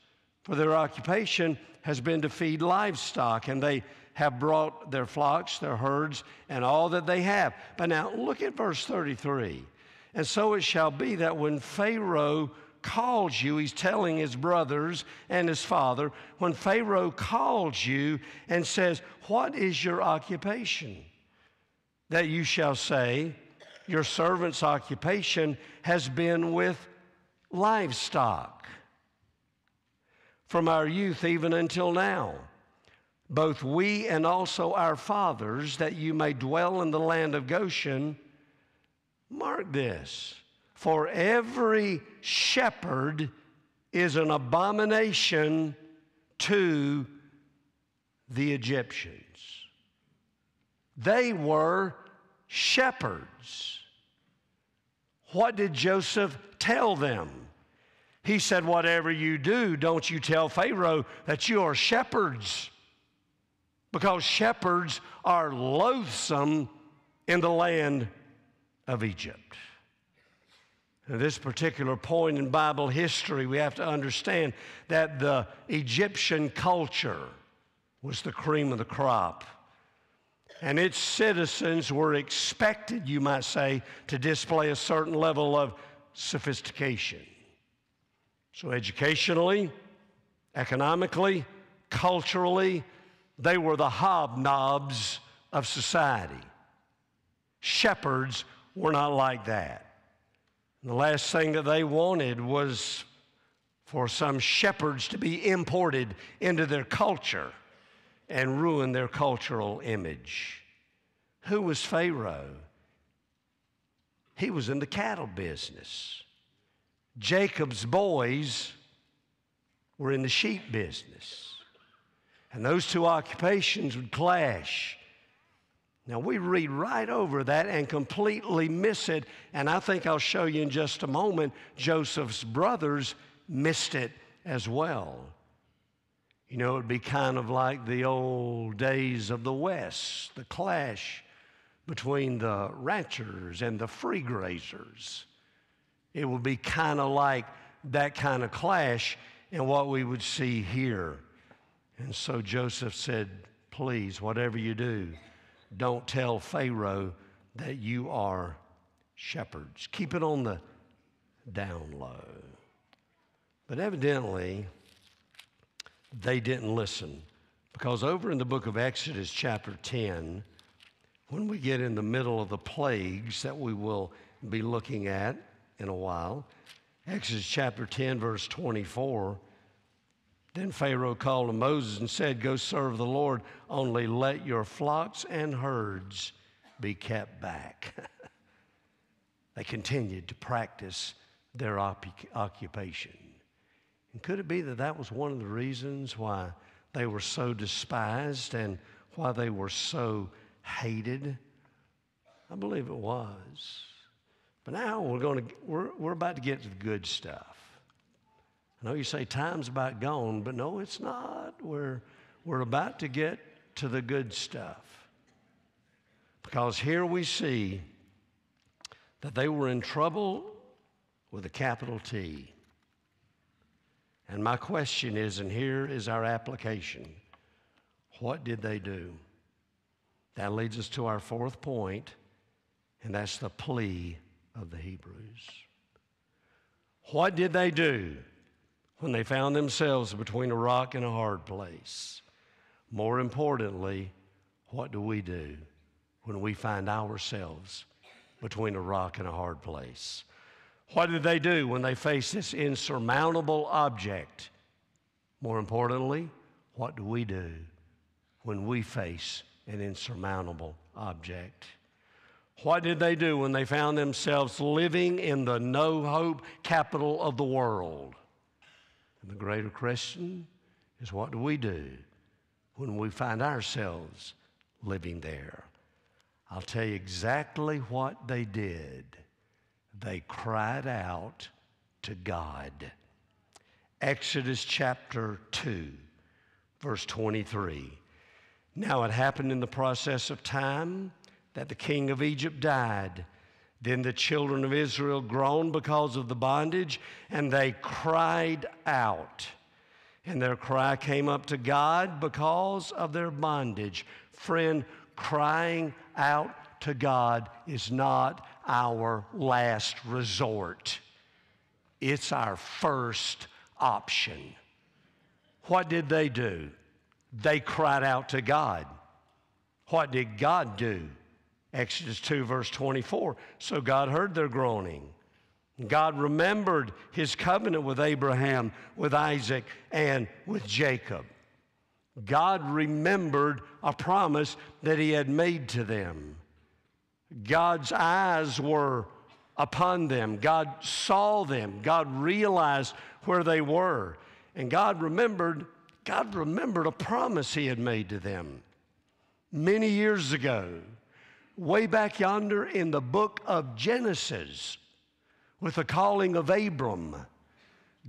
for their occupation has been to feed livestock, and they have brought their flocks, their herds, and all that they have. But now look at verse 33. And so it shall be that when Pharaoh calls you, he's telling his brothers and his father, when Pharaoh calls you and says, What is your occupation? That you shall say, Your servant's occupation has been with livestock from our youth even until now. Both we and also our fathers, that you may dwell in the land of Goshen Mark this for every shepherd is an abomination to the Egyptians. They were shepherds. What did Joseph tell them? He said, Whatever you do, don't you tell Pharaoh that you are shepherds, because shepherds are loathsome in the land of Egypt. At this particular point in Bible history, we have to understand that the Egyptian culture was the cream of the crop. And its citizens were expected, you might say, to display a certain level of sophistication. So, educationally, economically, culturally, they were the hobnobs of society. Shepherds were not like that. The last thing that they wanted was for some shepherds to be imported into their culture and ruin their cultural image. Who was Pharaoh? He was in the cattle business. Jacob's boys were in the sheep business. And those two occupations would clash. Now, we read right over that and completely miss it. And I think I'll show you in just a moment, Joseph's brothers missed it as well. You know, it'd be kind of like the old days of the West, the clash between the ranchers and the free grazers. It would be kind of like that kind of clash in what we would see here. And so Joseph said, Please, whatever you do, don't tell Pharaoh that you are shepherds. Keep it on the down low. But evidently, they didn't listen. Because over in the book of Exodus, chapter 10, when we get in the middle of the plagues that we will be looking at in a while, Exodus chapter 10, verse 24, then Pharaoh called to Moses and said, Go serve the Lord, only let your flocks and herds be kept back. they continued to practice their op- occupation. And could it be that that was one of the reasons why they were so despised and why they were so hated? I believe it was. But now we're going to we're, we're about to get to the good stuff. Know you say time's about gone, but no, it's not. We're we're about to get to the good stuff. Because here we see that they were in trouble with a capital T. And my question is, and here is our application what did they do? That leads us to our fourth point, and that's the plea of the Hebrews. What did they do when they found themselves between a rock and a hard place? More importantly, what do we do when we find ourselves between a rock and a hard place? What did they do when they faced this insurmountable object? More importantly, what do we do when we face an insurmountable object? What did they do when they found themselves living in the no hope capital of the world? And the greater question is what do we do when we find ourselves living there? I'll tell you exactly what they did they cried out to God. Exodus chapter 2, verse 23. Now it happened in the process of time that the king of Egypt died. Then the children of Israel groaned because of the bondage, and they cried out. And their cry came up to God because of their bondage. Friend, crying out to God is not our last resort, it's our first option. What did they do? They cried out to God. What did God do? Exodus 2, verse 24. So God heard their groaning. God remembered his covenant with Abraham, with Isaac, and with Jacob. God remembered a promise that he had made to them. God's eyes were upon them. God saw them. God realized where they were. And God remembered, God remembered a promise he had made to them many years ago, way back yonder in the book of Genesis, with the calling of Abram.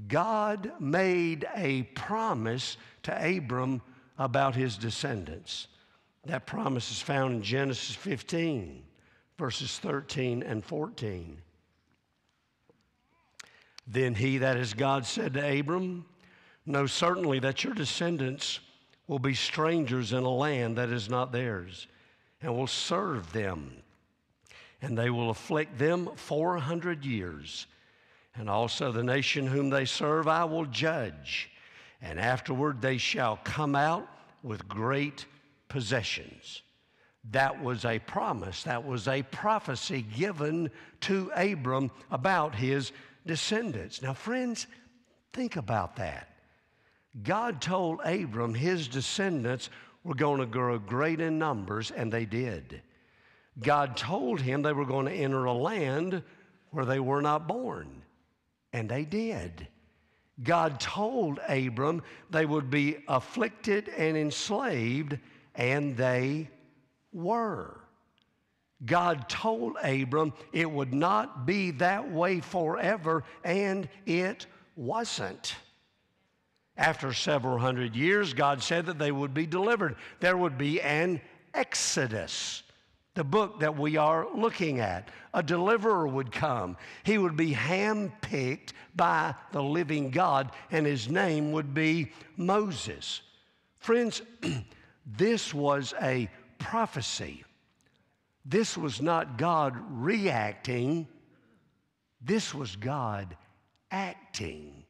God made a promise to Abram about his descendants. That promise is found in Genesis 15 verses 13 and 14. Then he, that is God, said to Abram, Know certainly that your descendants will be strangers in a land that is not theirs, and will serve them. And they will afflict them 400 years. And also the nation whom they serve I will judge. And afterward they shall come out with great possessions. That was a promise, that was a prophecy given to Abram about his descendants. Now, friends, think about that. God told Abram his descendants were going to grow great in numbers, and they did. God told him they were going to enter a land where they were not born, and they did. God told Abram they would be afflicted and enslaved, and they were. God told Abram it would not be that way forever, and it wasn't. After several hundred years, God said that they would be delivered. There would be an exodus. the book that we are looking at. A deliverer would come. He would be handpicked by the living God, and his name would be Moses. Friends, this was a prophecy. This was not God reacting, this was God acting.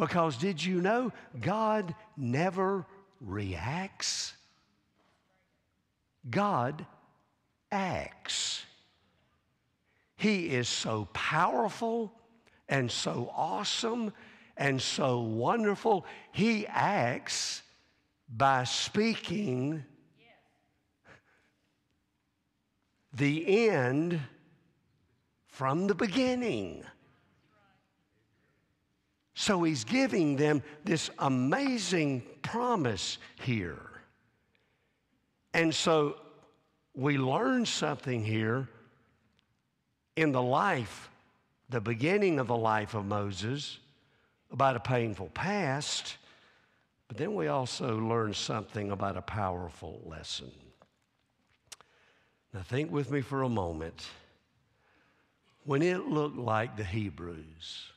Because did you know God never reacts? God acts. He is so powerful and so awesome and so wonderful. He acts by speaking the end from the beginning. So he's giving them this amazing promise here. And so we learn something here in the life, the beginning of the life of Moses, about a painful past, but then we also learn something about a powerful lesson. Now, think with me for a moment. When it looked like the Hebrews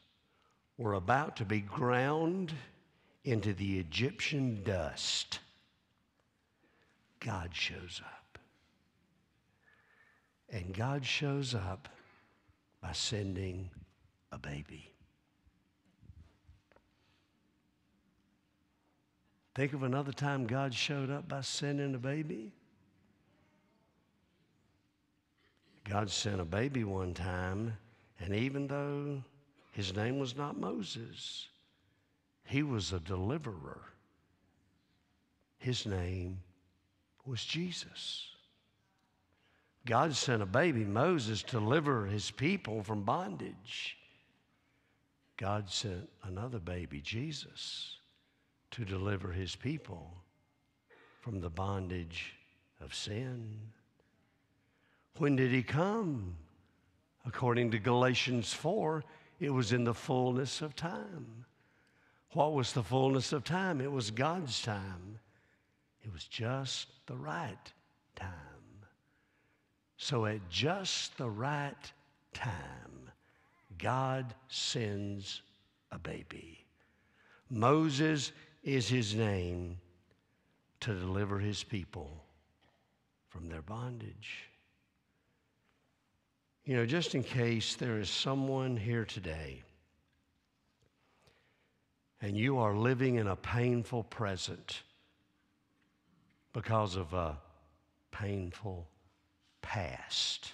were about to be ground into the Egyptian dust, God shows up. And God shows up by sending a baby. Think of another time God showed up by sending a baby. God sent a baby one time, and even though his name was not Moses, he was a deliverer. His name was Jesus. God sent a baby, Moses, to deliver his people from bondage. God sent another baby, Jesus, to deliver his people from the bondage of sin. When did he come? According to Galatians 4, it was in the fullness of time. What was the fullness of time? It was God's time. It was just the right time. So, at just the right time, God sends a baby. Moses is his name to deliver his people from their bondage. You know, just in case there is someone here today and you are living in a painful present because of a painful past.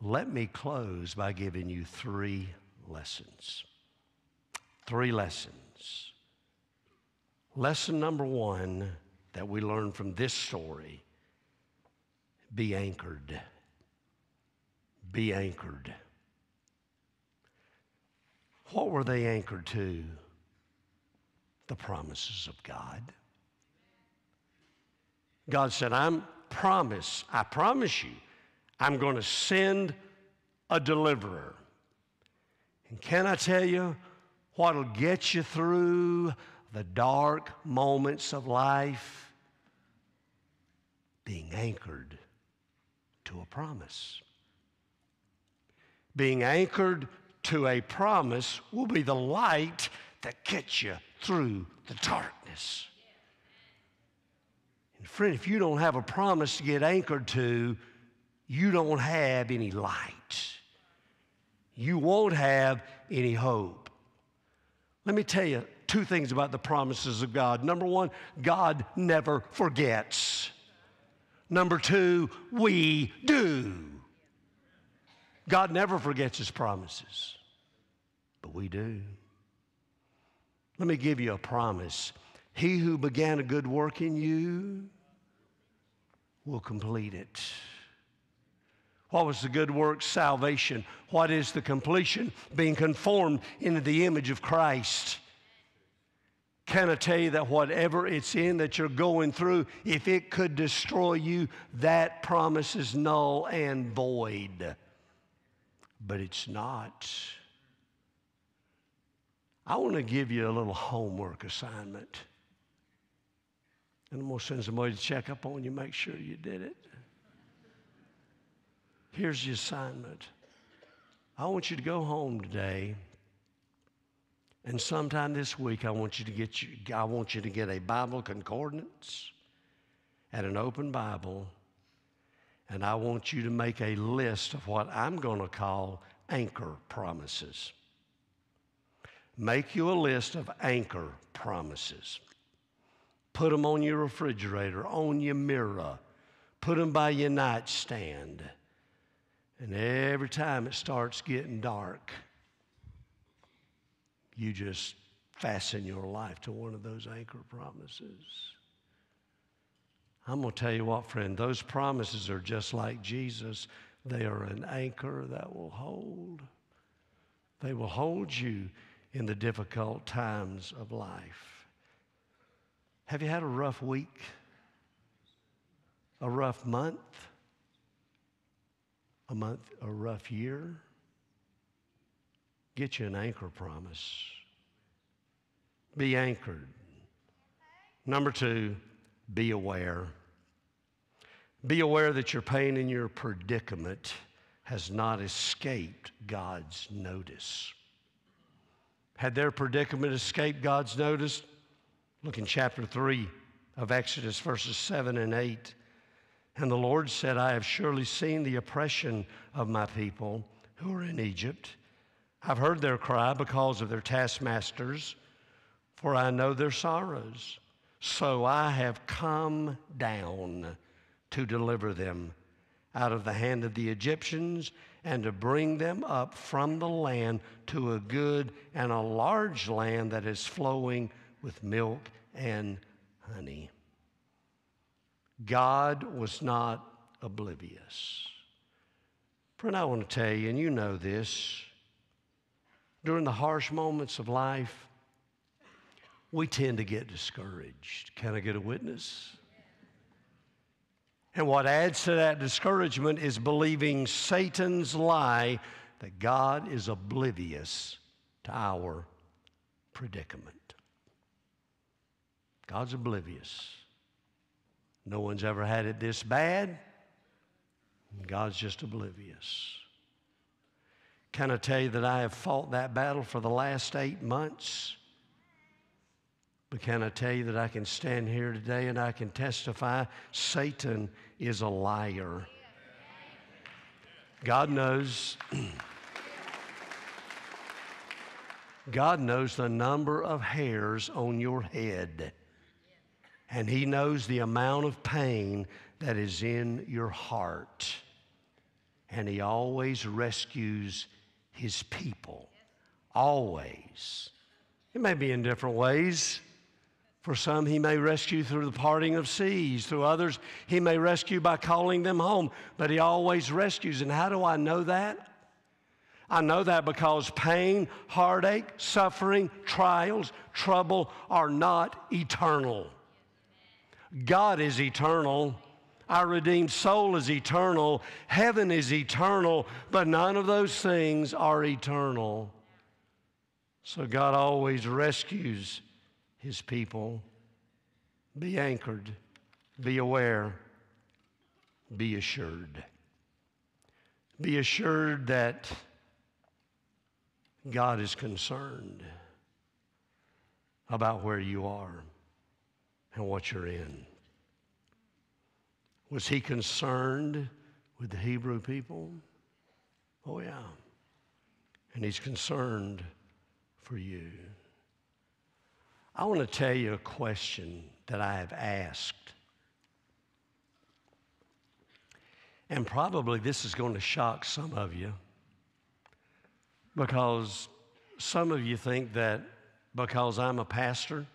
Let me close by giving you three lessons. Three lessons. Lesson number one that we learn from this story be anchored. Be anchored. What were they anchored to? The promises of God. God said, I'm promise, I promise you, I'm going to send a deliverer. And can I tell you what'll get you through the dark moments of life? Being anchored to a promise. Being anchored to a promise will be the light that gets you through the darkness. And friend, if you don't have a promise to get anchored to, you don't have any light. You won't have any hope. Let me tell you two things about the promises of God. Number one, God never forgets. Number two, we do. God never forgets his promises, but we do. Let me give you a promise. He who began a good work in you will complete it. What was the good work? Salvation. What is the completion? Being conformed into the image of Christ. Can I tell you that whatever it's in that you're going through, if it could destroy you, that promise is null and void but it's not. I want to give you a little homework assignment. And I'm going to send somebody to check up on you, make sure you did it. Here's the assignment I want you to go home today. And sometime this week, I want you to get you, I want you to get a Bible concordance and an open Bible, and I want you to make a list of what I'm going to call anchor promises. Make you a list of anchor promises. Put them on your refrigerator, on your mirror, put them by your nightstand. And every time it starts getting dark, you just fasten your life to one of those anchor promises. I'm going to tell you what, friend, those promises are just like Jesus. They are an anchor that will hold. They will hold you in the difficult times of life. Have you had a rough week? A rough month? A month, a rough year? Get you an anchor promise. Be anchored. Number two, be aware. Be aware that your pain and your predicament has not escaped God's notice. Had their predicament escaped God's notice? Look in chapter 3 of Exodus, verses 7 and 8. And the Lord said, I have surely seen the oppression of my people who are in Egypt I've heard their cry because of their taskmasters, for I know their sorrows. So I have come down to deliver them out of the hand of the Egyptians and to bring them up from the land to a good and a large land that is flowing with milk and honey. God was not oblivious. Friend, I want to tell you, and you know this during the harsh moments of life, we tend to get discouraged. Can I get a witness? And what adds to that discouragement is believing Satan's lie that God is oblivious to our predicament. God's oblivious. No one's ever had it this bad. God's just oblivious. Can I tell you that I have fought that battle for the last eight months? But can I tell you that I can stand here today and I can testify Satan is a liar? God knows. God knows the number of hairs on your head, and He knows the amount of pain that is in your heart. And He always rescues his people. Always. It may be in different ways. For some, he may rescue through the parting of seas. Through others, he may rescue by calling them home. But he always rescues. And how do I know that? I know that because pain, heartache, suffering, trials, trouble are not eternal. God is eternal. Our redeemed soul is eternal. Heaven is eternal, but none of those things are eternal. So God always rescues his people. Be anchored, be aware, be assured. Be assured that God is concerned about where you are and what you're in. Was he concerned with the Hebrew people? Oh, yeah. And he's concerned for you. I want to tell you a question that I have asked. And probably this is going to shock some of you because some of you think that because I'm a pastor,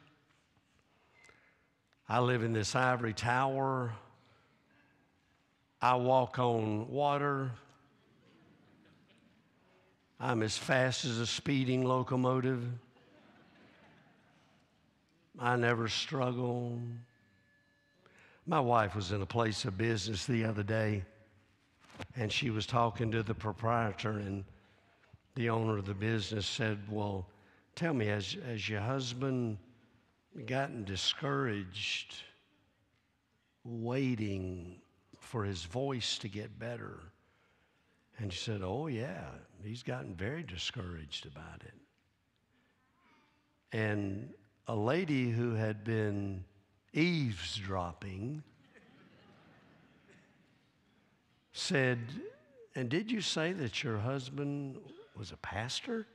I live in this ivory tower I walk on water. I'm as fast as a speeding locomotive. I never struggle. My wife was in a place of business the other day, and she was talking to the proprietor, and the owner of the business said, Well, tell me, has, has your husband gotten discouraged waiting for his voice to get better. And she said, Oh, yeah, he's gotten very discouraged about it. And a lady who had been eavesdropping said, And did you say that your husband was a pastor?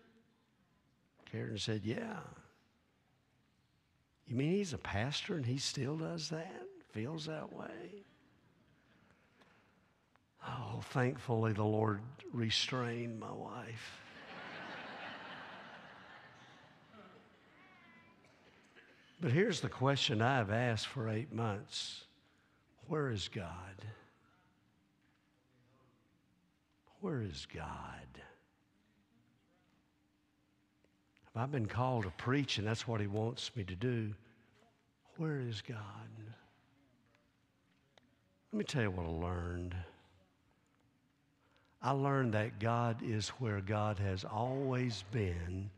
Karen said, Yeah. You mean he's a pastor and he still does that? Feels that way? Oh, thankfully, the Lord restrained my wife. But here's the question I've asked for eight months Where is God? Where is God? If I've been called to preach and that's what He wants me to do, where is God? Let me tell you what I learned. I learned that God is where God has always been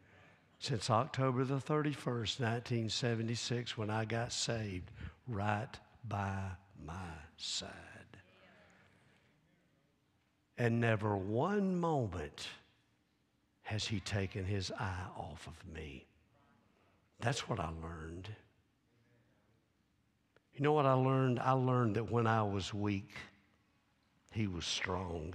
since October the 31st, 1976, when I got saved, right by my side. And never one moment has He taken His eye off of me. That's what I learned. You know what I learned? I learned that when I was weak, He was strong.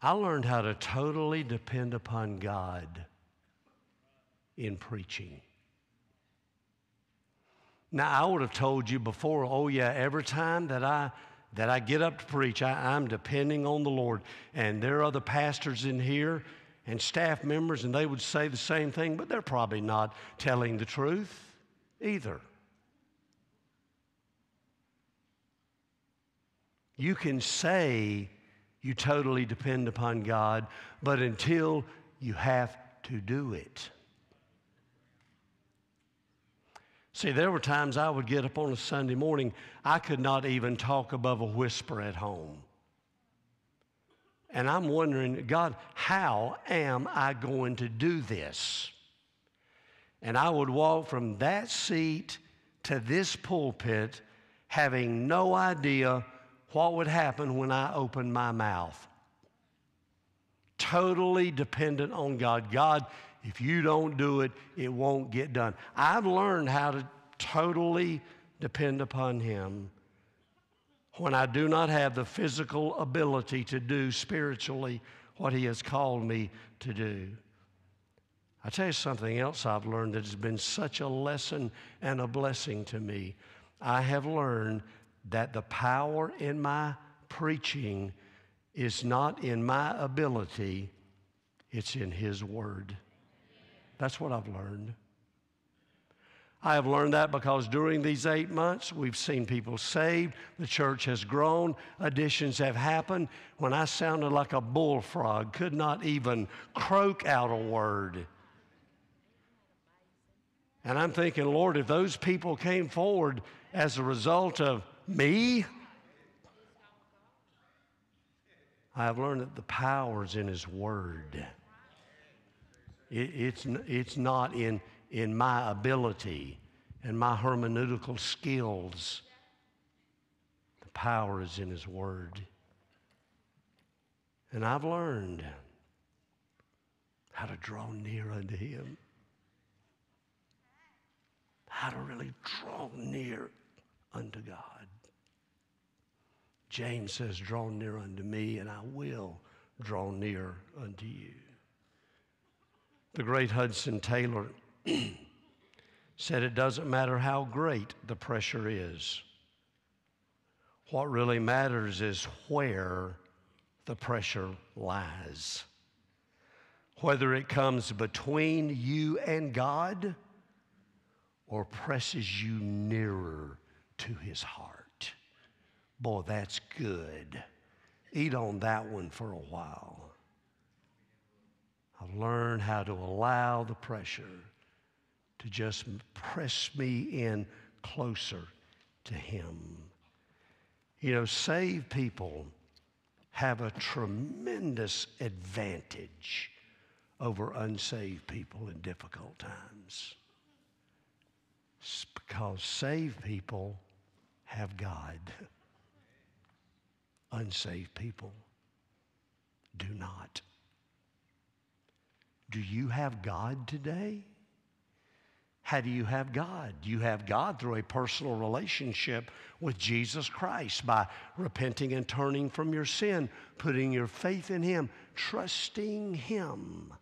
I learned how to totally depend upon God in preaching. Now, I would have told you before, oh, yeah, every time that I that I get up to preach, I, I'm depending on the Lord. And there are other pastors in here and staff members, and they would say the same thing, but they're probably not telling the truth either. You can say you totally depend upon God, but until you have to do it. See, there were times I would get up on a Sunday morning, I could not even talk above a whisper at home. And I'm wondering, God, how am I going to do this? And I would walk from that seat to this pulpit having no idea what would happen when I opened my mouth. Totally dependent on God. God, if you don't do it, it won't get done. I've learned how to totally depend upon Him when I do not have the physical ability to do spiritually what He has called me to do. I tell you something else I've learned that has been such a lesson and a blessing to me. I have learned that the power in my preaching is not in my ability, it's in His Word. That's what I've learned. I have learned that because during these eight months, we've seen people saved, the church has grown, additions have happened. When I sounded like a bullfrog, could not even croak out a word. And I'm thinking, Lord, if those people came forward as a result of me? I have learned that the power is in His Word. It, it's, it's not in, in my ability and my hermeneutical skills. The power is in His Word. And I've learned how to draw near unto Him, how to really draw near unto God. James says, Draw near unto me, and I will draw near unto you. The great Hudson Taylor said, It doesn't matter how great the pressure is. What really matters is where the pressure lies. Whether it comes between you and God or presses you nearer to his heart. Boy, that's good. Eat on that one for a while. I've learned how to allow the pressure to just press me in closer to Him. You know, saved people have a tremendous advantage over unsaved people in difficult times. It's because saved people have God. Unsaved people do not. Do you have God today? How do you have God? You have God through a personal relationship with Jesus Christ by repenting and turning from your sin, putting your faith in Him, trusting Him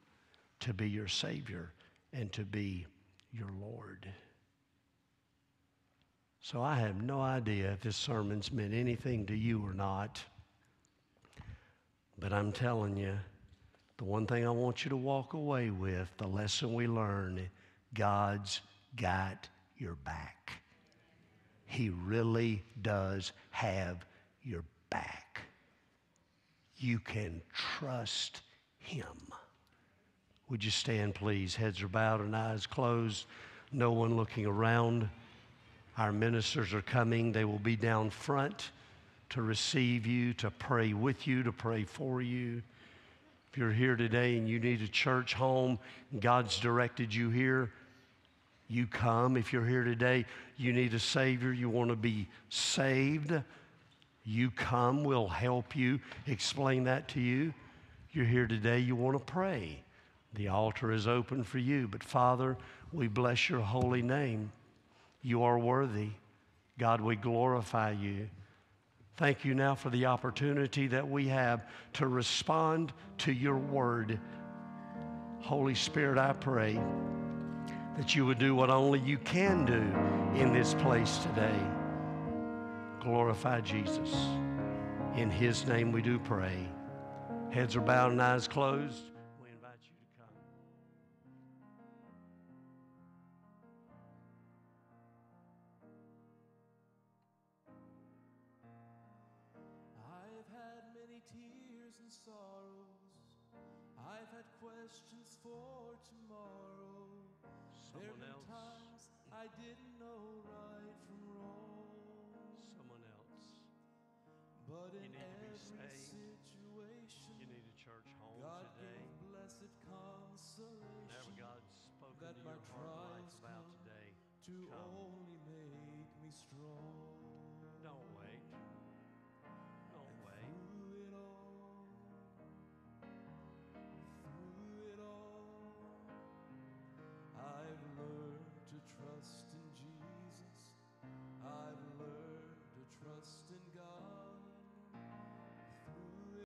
to be your Savior and to be your Lord. So I have no idea if this sermon's meant anything to you or not. But I'm telling you, the one thing I want you to walk away with, the lesson we learn, God's got your back. He really does have your back. You can trust Him. Would you stand, please? Heads are bowed and eyes closed, no one looking around. Our ministers are coming. They will be down front to receive you, to pray with you, to pray for you. If you're here today and you need a church home, God's directed you here, you come. If you're here today, you need a Savior, you want to be saved, you come. We'll help you explain that to you. You're here today, you want to pray. The altar is open for you. But Father, we bless your holy name. You are worthy. God, we glorify you. Thank you now for the opportunity that we have to respond to your word. Holy Spirit, I pray that you would do what only you can do in this place today. Glorify Jesus. In his name we do pray. Heads are bowed and eyes closed.